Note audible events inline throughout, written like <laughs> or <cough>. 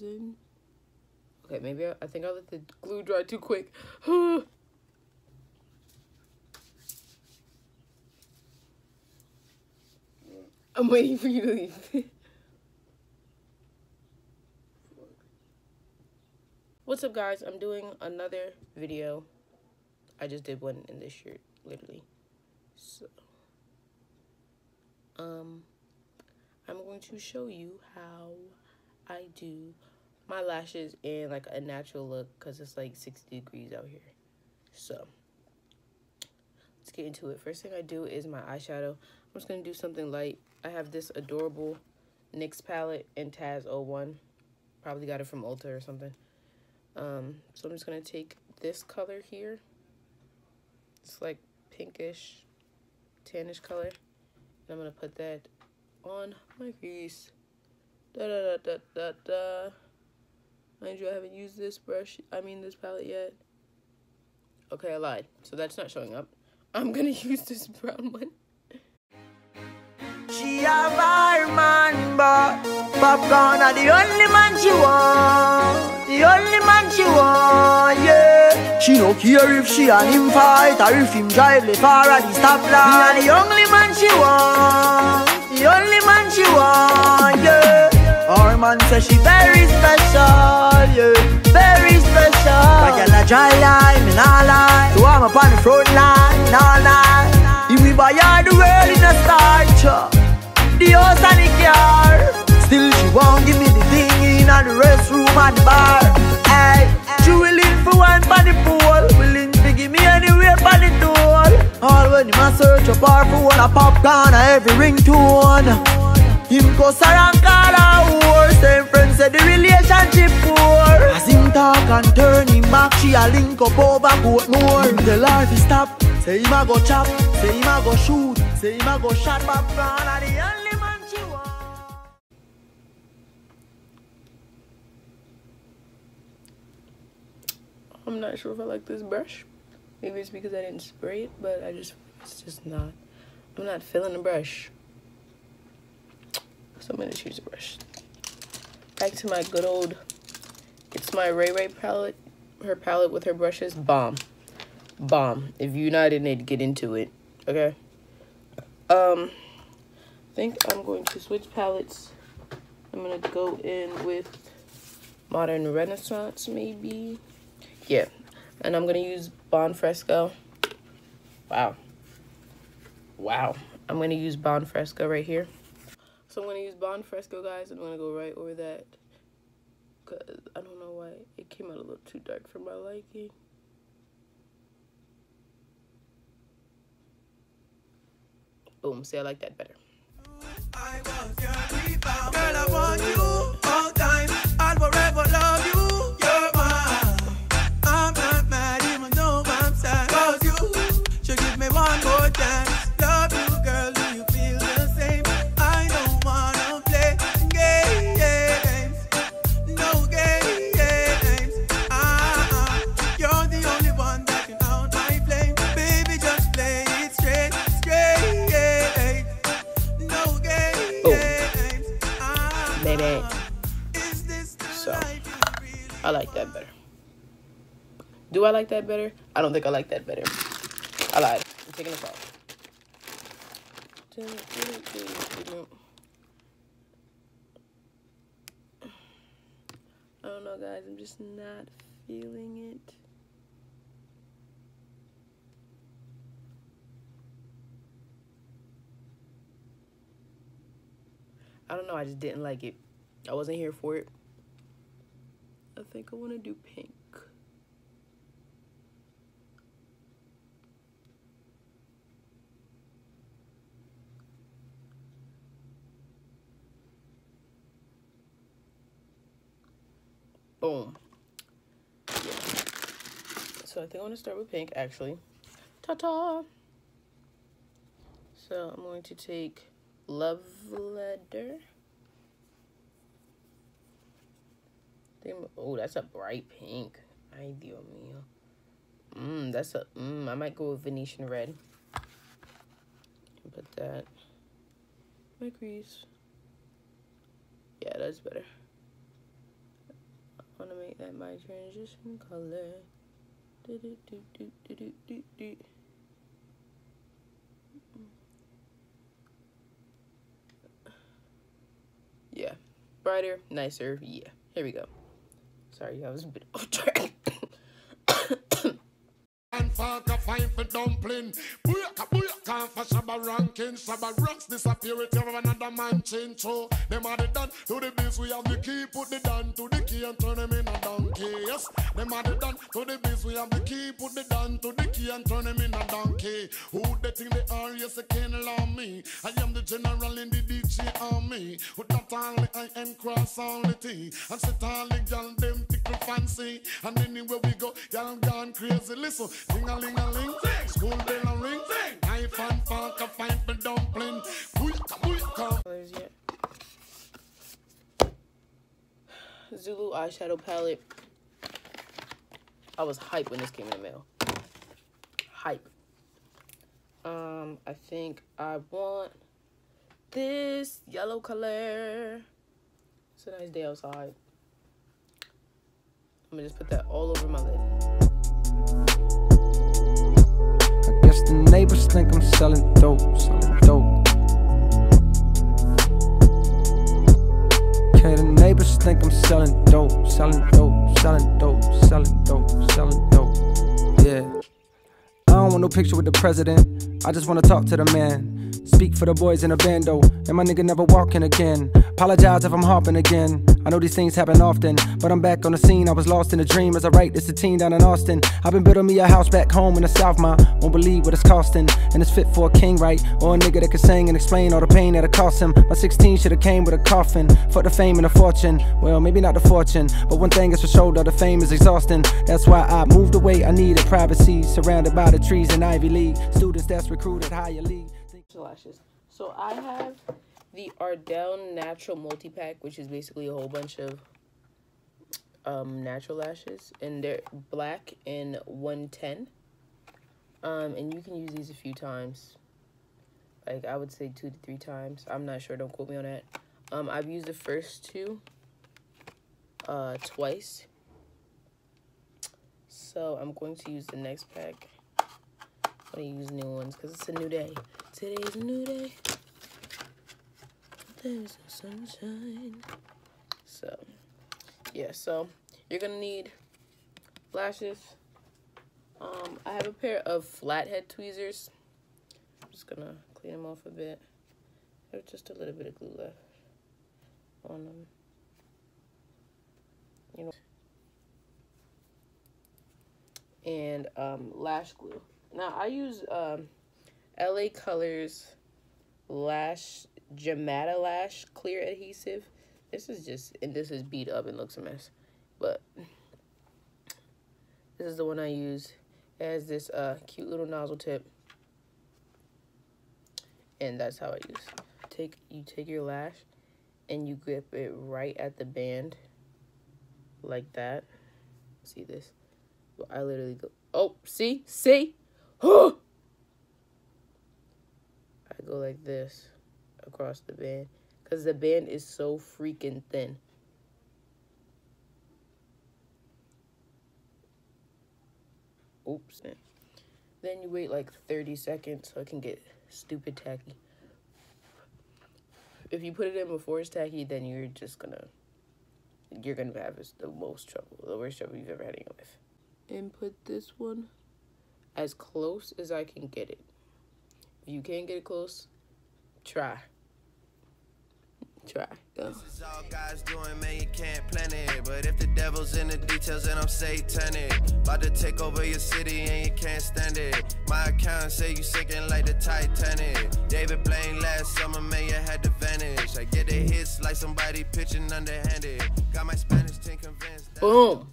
resin. Okay, maybe I, I think I let the glue dry too quick. <sighs> I'm waiting for you to leave. <laughs> What's up guys? I'm doing another video. I just did one in this shirt, literally. So, um, I'm going to show you how I do my lashes in like a natural look because it's like 60 degrees out here. So let's get into it. First thing I do is my eyeshadow. I'm just going to do something light. I have this adorable NYX palette in Taz 01. Probably got it from Ulta or something. Um, so I'm just going to take this color here. It's like pinkish, tannish color. And I'm going to put that on my crease. Da da da da da da. Mind you, I haven't used this brush, I mean this palette yet. Okay, I lied. So that's not showing up. I'm gonna <laughs> use this brown one. She a man, but Popcaan are the only man she want. The only man she want, yeah. She no care if she and him fight or if him drive the far at the stoplight. Me the only man she want. Man say she very special, yeah. Very special. My girl a dry line, me nah lie. So I'm up on the front line, all night If we buy all the world in a starch uh. The house and the car. Still she won't give me the thing in the restroom and the bar. Hey, she willing for one for the pool Willing to give me anywhere for the tool. All when you must search a bar for one a Popcaan every ringtone him go around call her whore Same friends say the relationship poor. As him talk and turn him back She a link up over goat more. Him tell her to stop Say him a go chop Say him a go shoot Say him a go shot back. And the only man she want. I'm not sure if I like this brush. Maybe it's because I didn't spray it But I just It's just not I'm not feeling the brush so I'm going to choose a brush. Back to my good old, it's my Ray Ray palette. Her palette with her brushes, bomb. Bomb. If you're not in it, get into it. Okay? Um, I think I'm going to switch palettes. I'm going to go in with Modern Renaissance, maybe. Yeah. And I'm going to use Buon Fresco. Wow. Wow. I'm going to use Buon Fresco right here. So I'm going to use Buon Fresco, guys. And I'm going to go right over that. Because I don't know why. It came out a little too dark for my liking. Boom. See, I like that better. I I like that better. Do I like that better? I don't think I like that better. I lied. I'm taking this off. I don't know, guys. I'm just not feeling it. I don't know. I just didn't like it. I wasn't here for it. I think I want to do pink. Boom. Yeah. So I think I want to start with pink, actually. Ta-ta! So I'm going to take Love Letter. Oh, that's a bright pink. Ay, Dios mío. Mmm, that's a, mmm, I might go with Venetian red. Put that. My crease. Yeah, that's better. I wanna make that my transition color. Do, do, do, do, do, do, do, do. Yeah, brighter, nicer. Yeah, here we go. Sorry, I was a bit <coughs> off track. <coughs> Fine for dumpling. Booyaka, booyaka, for Shabba ranking. Shabba rocks disappear if you have another man change. So, them are the done to the biz. We have the key, put the down to the key and turn them in a donkey. Yes, them are the done to the biz. We have the key, put the down to the key and turn them in a donkey. Who they think they are? Yes, they can't allow me. I am the general in the DJ army. With not only I am cross all the T. And sit all the gal, them tickle fancy. And anywhere we go, y'all gone crazy. Listen. Ding a ling a ling, school bell a ring, knife and fork a for dumpling. Zulu eyeshadow palette. I was hype when this came in the mail. Hype. Um, I think I want this yellow color. It's a nice day outside. I'm gonna just put that all over my lid. The neighbors think I'm selling dope, selling dope. Okay, the neighbors think I'm selling dope, selling dope, selling dope, selling dope, selling dope. Yeah. I don't want no picture with the president. I just wanna talk to the man. Speak for the boys in the bando, and my nigga never walking again. Apologize if I'm harping again. I know these things happen often, but I'm back on the scene. I was lost in a dream as I write this a teen down in Austin. I've been building me a house back home in the South, my Won't believe what it's costing, and it's fit for a king, right? Or a nigga that can sing and explain all the pain that it cost him. My 16 should have came with a coffin. Fuck the fame and the fortune. Well, maybe not the fortune, but one thing is for sure, though the fame is exhausting. That's why I moved away. I needed privacy, surrounded by the trees in Ivy League. Students that's recruited higher league. Lashes. So I have the Ardell Natural Multi Pack, which is basically a whole bunch of um, natural lashes, and they're black in 110. Um, and you can use these a few times. Like I would say two to three times. I'm not sure. Don't quote me on that. Um, I've used the first two uh, twice. So I'm going to use the next pack. I'm gonna use new ones because it's a new day. Today's a new day. There's no sunshine. So, yeah, so you're gonna need lashes. Um, I have a pair of flathead tweezers. I'm just gonna clean them off a bit. There's just a little bit of glue left on them. You know. And um, lash glue. Now I use um, LA Colors Lash DramatiLash Clear Adhesive. This is just, and this is beat up and looks a mess. But this is the one I use. It has this uh, cute little nozzle tip. And that's how I use. Take You take your lash and you grip it right at the band. Like that. See this? I literally go, oh, see? See? <gasps> Go like this across the band because the band is so freaking thin. Oops. Then you wait like 30 seconds so it can get stupid tacky. If you put it in before it's tacky, then you're just gonna, you're gonna have the most trouble, the worst trouble you've ever had in your life. And put this one as close as I can get it. You can't get it close, try. Try. Go. This is all God's doing, man, you can't plan it. But if the devil's in the details, then I'm satanic. About to take over your city and you can't stand it. My account say you sinking like the Titanic. David Blaine last summer, man, you had to vanish. I get the hits like somebody pitching underhanded. Got my Spanish team convinced. that- Boom.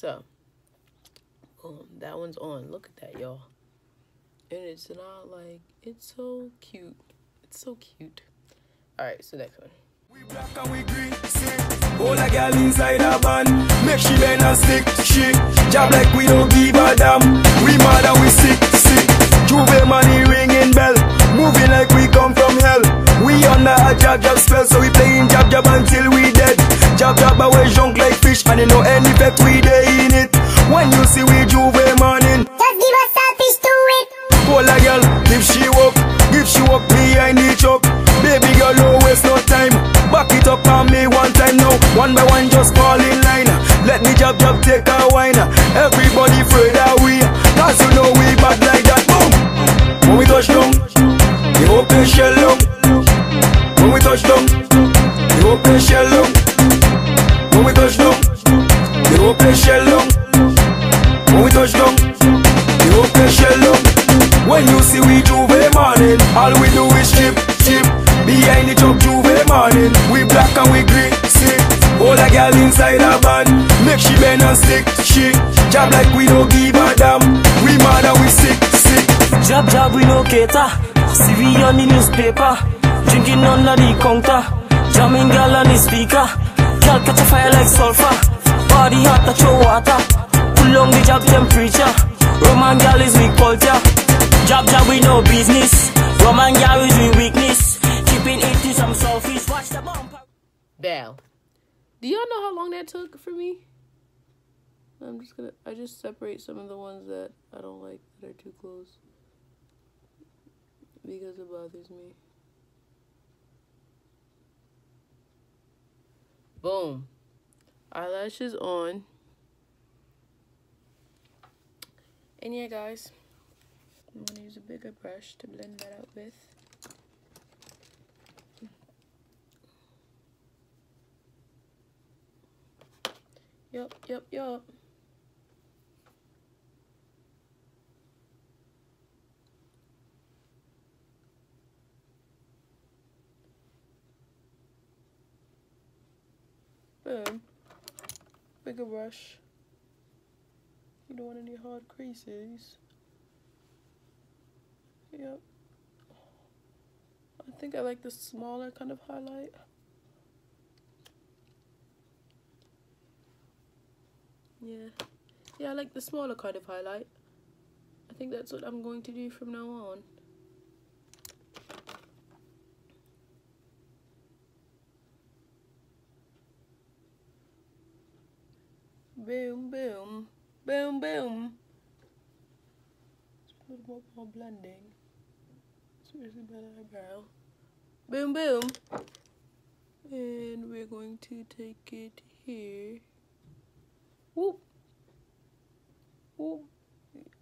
So, boom, that one's on. Look at that, y'all. And it's not like, it's so cute. It's so cute. All right, so next one. We black and we green, a girl inside a van, make she bend stick. Job like we don't give a damn, we mad and we sick. Juve money ringing bell, moving like we come from hell. We under a spell, so we playing until we dead jab jab away junk like fish and you know any pet we day in it. When you see we juve morning, just give us a fish to it. Pull a girl, give she up, give she up, me I need chop. Jab we no cater. See we on the newspaper. Drinking under the counter. Jamming girl on the speaker. Girl catch a fire like sulfur. Body hot touch your water. Pull on the jab temperature. Roman girl is weak culture. Jab jab we no business. Roman girl is we weakness. Keeping it to some selfish. Watch the bumper. Bow. Do y'all know how long that took for me? I'm just gonna. I just separate some of the ones that I don't like that are too close because it bothers me. Boom. Eyelashes on. And yeah, guys, I'm gonna use a bigger brush to blend that out with. Yup, yup, yup. Boom. Bigger brush. You don't want any hard creases. Yep. I think I like the smaller kind of highlight. Yeah. Yeah, I like the smaller kind of highlight. I think that's what I'm going to do from now on. Boom, boom, boom, boom. Little more, blending. Seriously, better eyebrow. Boom, boom. And we're going to take it here. Whoop. Whoop.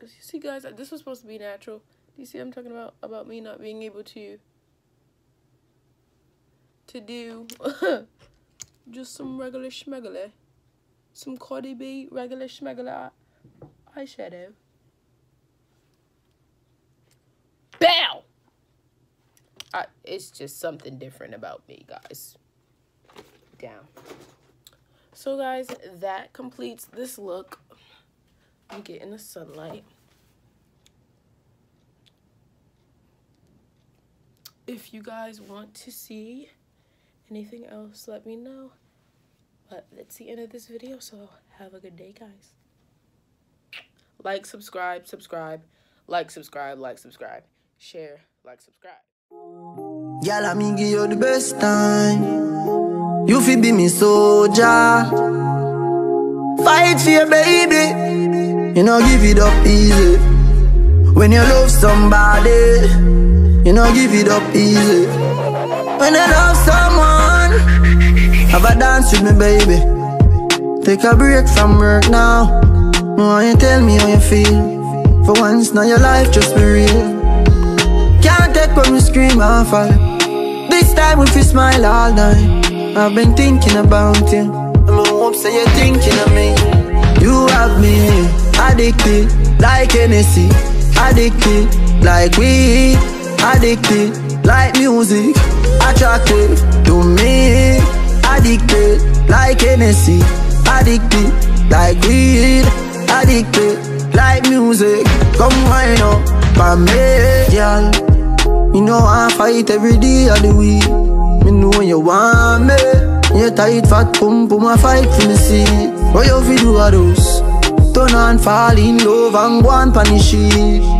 You see, guys, this was supposed to be natural. Do you see I'm talking about? About me not being able to to do <laughs> just some regular schmegular. Some Cardi B regular schmegular eyeshadow. Bow! I, it's just something different about me, guys. Down. So, guys, that completes this look. I'm getting the sunlight. If you guys want to see anything else, let me know. But that's the end of this video, so have a good day, guys. Like, subscribe, subscribe, like, subscribe, like, subscribe, share, like, subscribe. Girl, I me give you the best time. You fi be me soldier. Fight for your baby. You know, give it up easy. When you love somebody, you know, give it up easy. When you love someone, have a dance with me, baby. Take a break from work now. No, want you tell me how you feel. For once, now your life just be real. Can't take when we scream and fall. This time we feel smile all night. I've been thinking about you. I'm hope say you're thinking of me. You have me addicted like Hennessy. Addicted like weed. Addicted like music. Attracted to me. Addicted like Hennessy. Addicted like weed. Addicted like music. Come wind up for me, girl. You know I fight every day of the week. Me know you want me. You tight fat pum pum I fight for me see. What you fi do a those? Turn on fall in love and go on punish it.